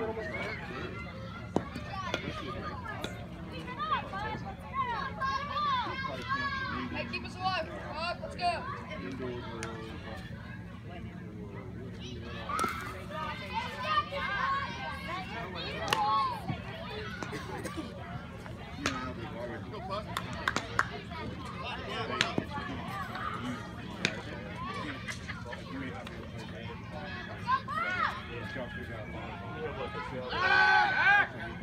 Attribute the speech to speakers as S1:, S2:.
S1: Hey,
S2: keep Let's go.
S1: 你不要怕，你饿了不